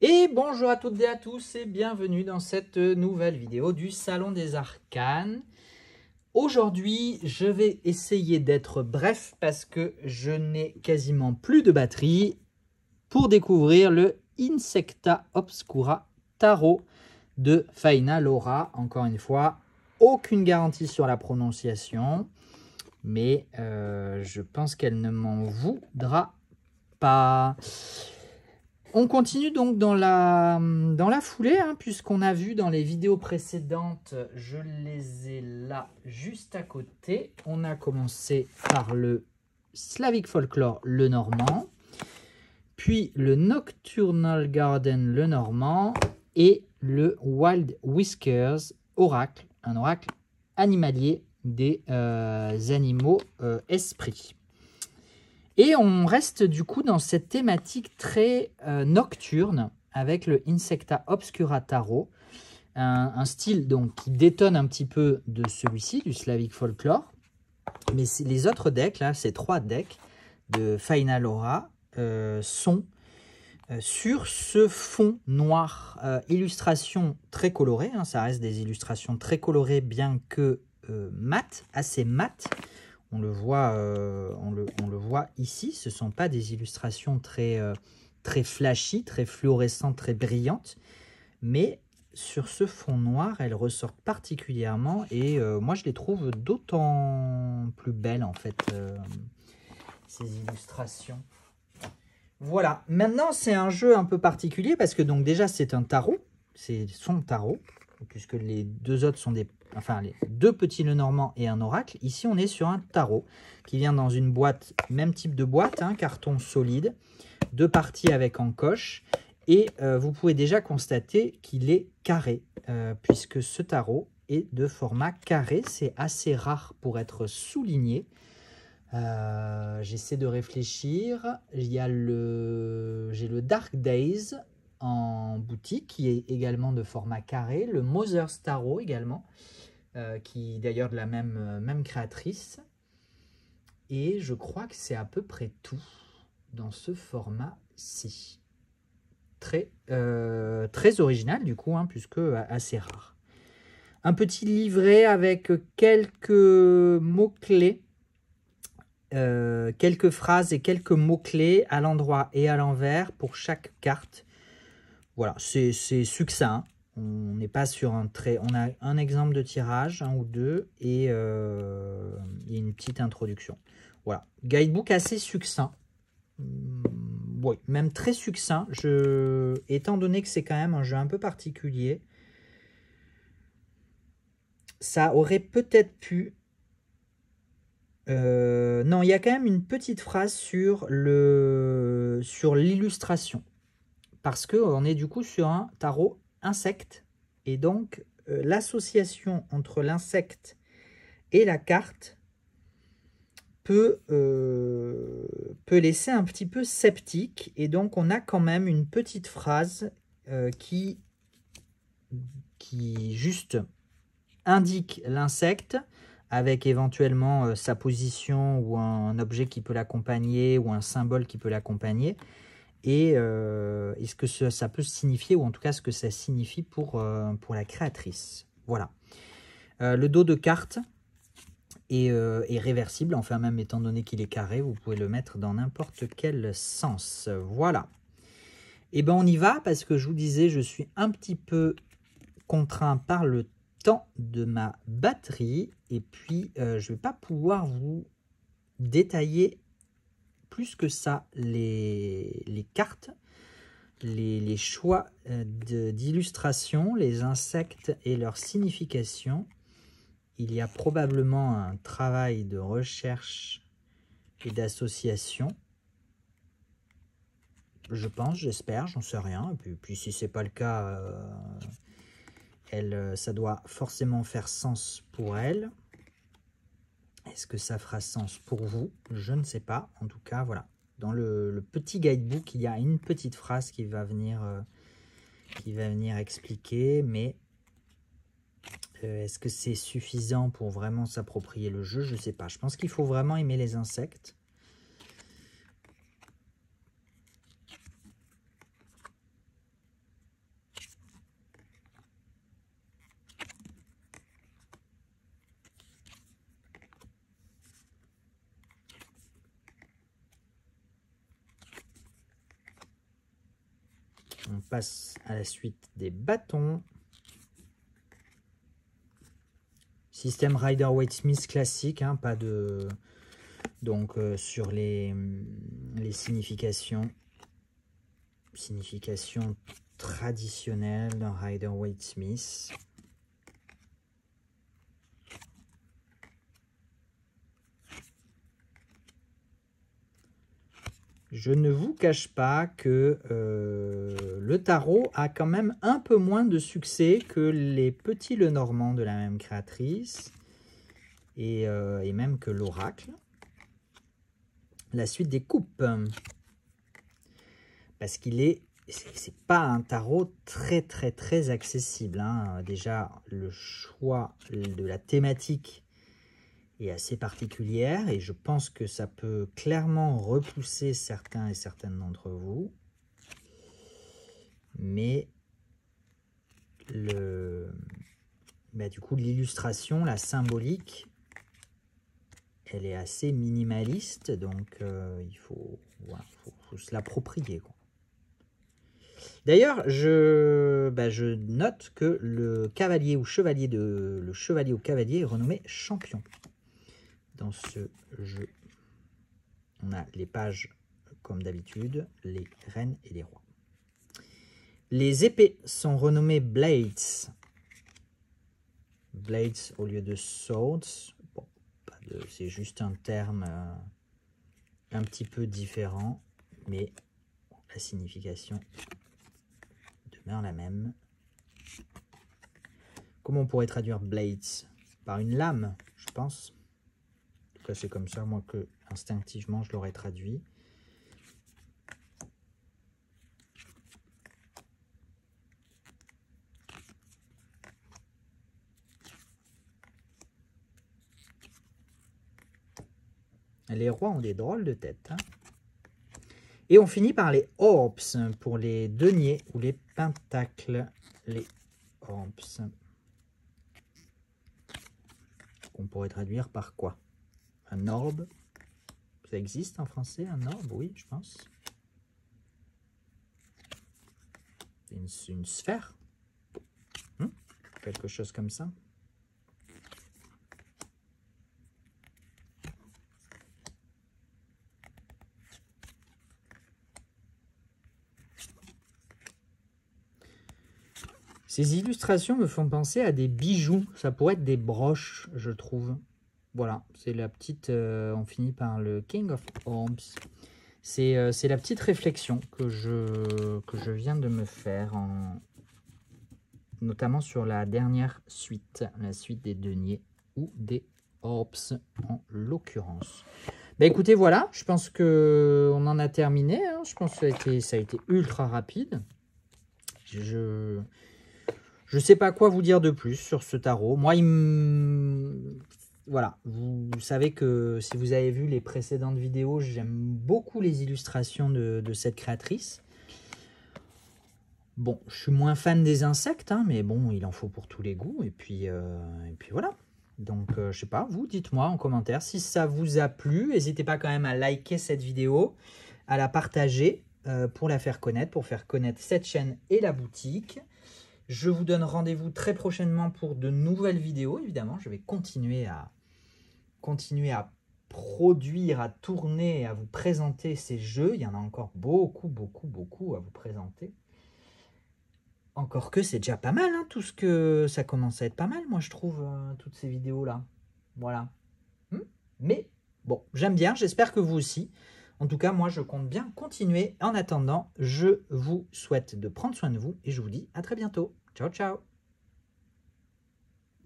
Et bonjour à toutes et à tous et bienvenue dans cette nouvelle vidéo du Salon des Arcanes. Aujourd'hui, je vais essayer d'être bref parce que je n'ai quasiment plus de batterie pour découvrir le Insecta Obscura Tarot de Faina Laura. Encore une fois, aucune garantie sur la prononciation, mais euh, je pense qu'elle ne m'en voudra pas. On continue donc dans la, dans la foulée, hein, puisqu'on a vu dans les vidéos précédentes, je les ai là juste à côté. On a commencé par le Slavic Folklore, le normand, puis le Nocturnal Garden, le normand, et le Wild Whiskers Oracle, un oracle animalier des euh, animaux euh, esprits. Et on reste du coup dans cette thématique très euh, nocturne avec le Insecta Obscura Tarot, un, style donc qui détonne un petit peu de celui-ci, du Slavic Folklore. Mais les autres decks, là, ces trois decks de Final Aura, euh, sont euh, sur ce fond noir. illustration très colorée, hein, ça reste des illustrations très colorées, bien que mat, assez mat. On le voit, euh, on, le, voit ici. Ce ne sont pas des illustrations très, euh, très flashy, très fluorescentes, très brillantes. Mais sur ce fond noir, elles ressortent particulièrement. Et euh, moi, je les trouve d'autant plus belles, en fait, ces illustrations. Voilà. Maintenant, c'est un jeu un peu particulier parce que donc déjà, c'est un tarot. C'est son tarot puisque les deux autres sont des... Enfin, les deux petits Lenormand et un oracle. Ici, on est sur un tarot qui vient dans une boîte, même type de boîte, hein, carton solide, deux parties avec encoche. Et euh, vous pouvez déjà constater qu'il est carré, euh, puisque ce tarot est de format carré. C'est assez rare pour être souligné. Euh, j'essaie de réfléchir. J'ai le Dark Days en boutique, qui est également de format carré. Le Mother's Tarot également, euh, qui d'ailleurs de la même, euh, même créatrice. Et je crois que c'est à peu près tout dans ce format-ci. Très, euh, très original du coup, hein, puisque assez rare. Un petit livret avec quelques mots-clés, quelques phrases et quelques mots-clés à l'endroit et à l'envers pour chaque carte. Voilà, c'est succinct. On n'est pas sur un trait. On a un exemple de tirage, un ou deux, et euh, une petite introduction. Voilà, guidebook assez succinct. Hmm, oui, même très succinct. Je, étant donné que c'est quand même un jeu un peu particulier, ça aurait peut-être pu euh, non, il y a quand même une petite phrase sur l'illustration parce qu'on est du coup sur un tarot insecte. Et donc, euh, l'association entre l'insecte et la carte peut, euh, peut laisser un petit peu sceptique. Et donc, on a quand même une petite phrase euh, qui, qui juste indique l'insecte avec éventuellement sa position ou un objet qui peut l'accompagner ou un symbole qui peut l'accompagner et euh, est-ce que ça, peut signifier, ou en tout cas ce que ça signifie pour, euh, la créatrice? Voilà. Euh, le dos de carte est, est, réversible, enfin même étant donné qu'il est carré, vous pouvez le mettre dans n'importe quel sens. Voilà. Et eh ben on y va, parce que je vous disais, je suis un petit peu contraint par le temps de ma batterie, et puis je ne vais pas pouvoir vous détailler plus que ça les, cartes, les, choix euh, d'illustration, les insectes et leur signification. Il y a probablement un travail de recherche et d'association. Je pense, j'espère, j'en sais rien. Puis, puis si c'est pas le cas, euh, elle, euh, ça doit forcément faire sens pour elle. Est-ce que ça fera sens pour vous? Je ne sais pas. En tout cas, voilà. Dans le, petit guidebook, il y a une petite phrase qui va venir, euh, qui va venir expliquer, mais euh, est-ce que c'est suffisant pour vraiment s'approprier le jeu? Je ne sais pas. Je pense qu'il faut vraiment aimer les insectes. On passe à la suite des bâtons. Système Rider Waite Smith classique, hein, pas de... Donc euh, sur les, les significations, significations traditionnelles d'un Rider Waite Smith. Je ne vous cache pas que euh, le tarot a quand même un peu moins de succès que les petits Lenormand de la même créatrice et, euh, même que l'oracle. La suite des coupes. Parce qu'il est, c'est pas un tarot très très très accessible. Hein. Déjà, le choix de la thématique est assez particulière et je pense que ça peut clairement repousser certains et certaines d'entre vous. Mais le, bah, du coup, l'illustration, la symbolique, elle est assez minimaliste, donc euh, il faut, se l'approprier. D'ailleurs, je, bah, je note que le cavalier ou chevalier de le chevalier ou cavalier est renommé champion dans ce jeu. On a les pages comme d'habitude, les reines et les rois. Les épées sont renommées Blades. Blades au lieu de Swords. Bon, c'est juste un terme euh, un petit peu différent, mais la signification demeure la même. Comment on pourrait traduire Blades? Par une lame, je pense c'est comme ça, moi, que instinctivement, je l'aurais traduit. Les rois ont des drôles de têtes. Hein. Et on finit par les orbs pour les deniers ou les pentacles. Les orbs. On pourrait traduire par quoi? Un orbe. Ça existe en français, un orbe? Oui, je pense. Une, sphère? Hmm? Quelque chose comme ça. Ces illustrations me font penser à des bijoux. Ça pourrait être des broches, je trouve. Voilà, c'est la petite, euh, on finit par le King of Orbs. Euh, c'est la petite réflexion que je, que viens de me faire, en, notamment sur la dernière suite, la suite des deniers ou des Orbs en l'occurrence. Bah écoutez, voilà, je pense qu'on en a terminé. Hein. Je pense que ça a, été, ça a été ultra rapide. Je ne sais pas quoi vous dire de plus sur ce tarot. Moi, il me voilà, vous, savez que si vous avez vu les précédentes vidéos, j'aime beaucoup les illustrations de, cette créatrice. Bon, je suis moins fan des insectes, hein, mais bon, il en faut pour tous les goûts. Et puis, euh, et puis voilà. Donc, je euh, je sais pas, vous, dites-moi en commentaire si ça vous a plu. N'hésitez pas quand même à liker cette vidéo, à la partager euh, pour la faire connaître, pour faire connaître cette chaîne et la boutique. Je vous donne rendez-vous très prochainement pour de nouvelles vidéos, évidemment. Je vais continuer à, continuer à produire, à tourner, à vous présenter ces jeux. Il y en a encore beaucoup, beaucoup, beaucoup à vous présenter. Encore que c'est déjà pas mal, hein, tout ce que ça commence à être pas mal, moi je trouve, euh, toutes ces vidéos-là. Voilà. Hmm? Mais bon, j'aime bien, j'espère que vous aussi. En tout cas, moi je compte bien continuer. En attendant, je vous souhaite de prendre soin de vous et je vous dis à très bientôt. Ciao, ciao